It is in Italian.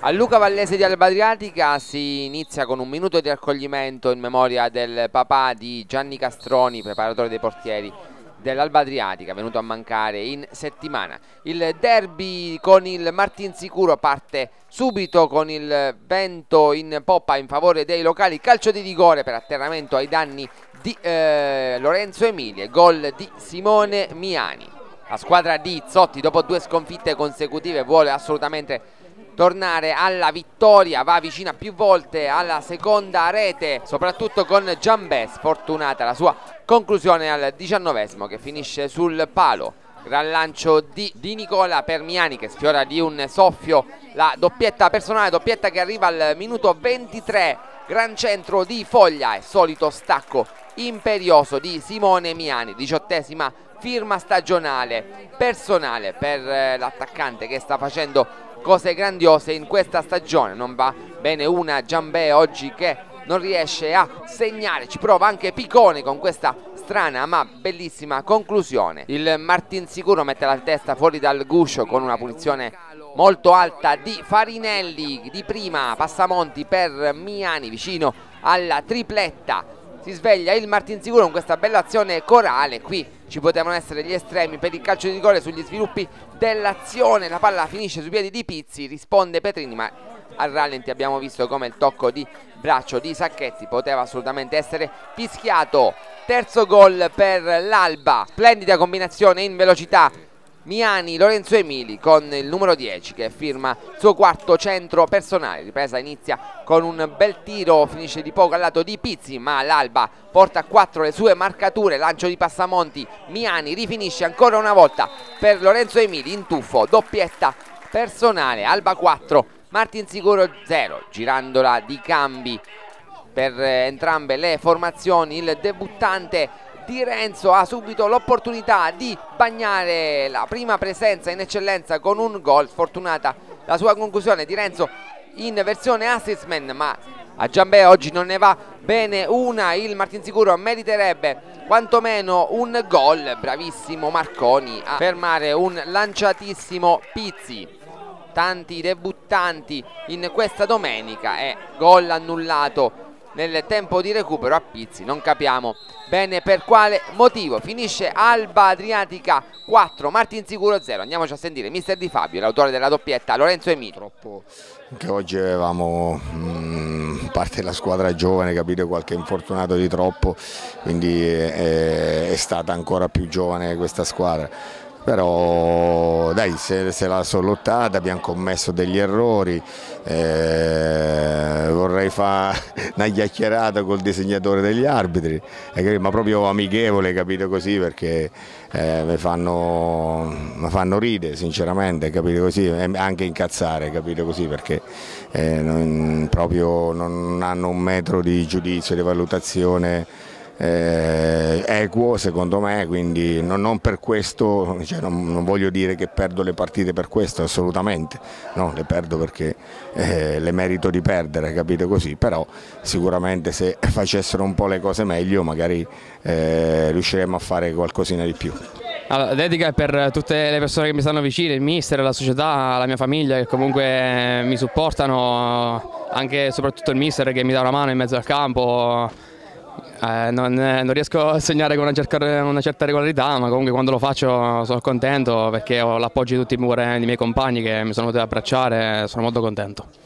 A Luca Vallese di Alba Adriatica si inizia con un minuto di raccoglimento in memoria del papà di Gianni Castroni, preparatore dei portieri dell'Alba Adriatica, venuto a mancare in settimana. Il derby con il Martinsicuro parte subito con il vento in poppa in favore dei locali, calcio di rigore per atterramento ai danni di eh, Lorenzo Emilie, gol di Simone Miani. La squadra di Zotti dopo due sconfitte consecutive vuole assolutamente tornare alla vittoria, va vicina più volte alla seconda rete, soprattutto con Giambè, sfortunata la sua conclusione al diciannovesimo che finisce sul palo. Gran lancio di, di Nicola Permiani che sfiora di un soffio la doppietta personale, doppietta che arriva al minuto 23, gran centro di Foglia e solito stacco imperioso di Simone Miani, diciottesima firma stagionale personale per eh, l'attaccante che sta facendo cose grandiose in questa stagione non va bene una Giambè oggi che non riesce a segnare ci prova anche Picone con questa strana ma bellissima conclusione. Il Martin Sicuro mette la testa fuori dal guscio con una punizione molto alta di Farinelli di prima Passamonti per Miani vicino alla tripletta si sveglia il Martinsicuro con questa bella azione corale. Qui ci potevano essere gli estremi per il calcio di rigore sugli sviluppi dell'azione. La palla finisce sui piedi di Pizzi risponde Petrini ma al rallenti abbiamo visto come il tocco di braccio di Sacchetti poteva assolutamente essere fischiato. Terzo gol per l'Alba. Splendida combinazione in velocità Miani Lorenzo Emili con il numero 10 che firma il suo quarto centro personale. Ripresa inizia con un bel tiro, finisce di poco al lato di Pizzi, ma l'Alba porta a 4 le sue marcature, lancio di Passamonti, Miani rifinisce ancora una volta per Lorenzo Emili. In tuffo, doppietta personale, Alba 4, Martin Sicuro 0, girandola di cambi per entrambe le formazioni, il debuttante di Renzo ha subito l'opportunità di bagnare la prima presenza in eccellenza con un gol. Sfortunata la sua conclusione di Renzo in versione assistman ma a Giambè oggi non ne va bene una. Il Martinsicuro meriterebbe quantomeno un gol. Bravissimo Marconi a fermare un lanciatissimo Pizzi. Tanti debuttanti in questa domenica e gol annullato nel tempo di recupero a Pizzi non capiamo bene per quale motivo. Finisce Alba Adriatica 4 Martin Sicuro 0 andiamoci a sentire mister Di Fabio l'autore della doppietta Lorenzo Emilio. Troppo. Che oggi avevamo mh, parte della squadra giovane capito qualche infortunato di troppo quindi è, è stata ancora più giovane questa squadra. Però dai se, se la sono lottata, abbiamo commesso degli errori, eh, vorrei fare una chiacchierata col disegnatore degli arbitri, ma proprio amichevole, capito così, perché eh, mi, fanno, mi fanno ridere sinceramente, capito così, e anche incazzare, capito così, perché eh, non, proprio non hanno un metro di giudizio, di valutazione eh, equo secondo me, quindi non, non per questo, cioè non, non, voglio dire che perdo le partite per questo assolutamente, no, le perdo perché eh, le merito di perdere, capite così, però sicuramente se facessero un po' le cose meglio magari eh, riusciremmo a fare qualcosina di più. Allora, dedica per tutte le persone che mi stanno vicine, il mister, la società, la mia famiglia che comunque mi supportano, anche e soprattutto il mister che mi dà una mano in mezzo al campo, eh, non, non, riesco a segnare con una certa, una certa, regolarità, ma comunque quando lo faccio sono contento perché ho l'appoggio di tutti i miei compagni che mi sono venuti ad abbracciare, sono molto contento.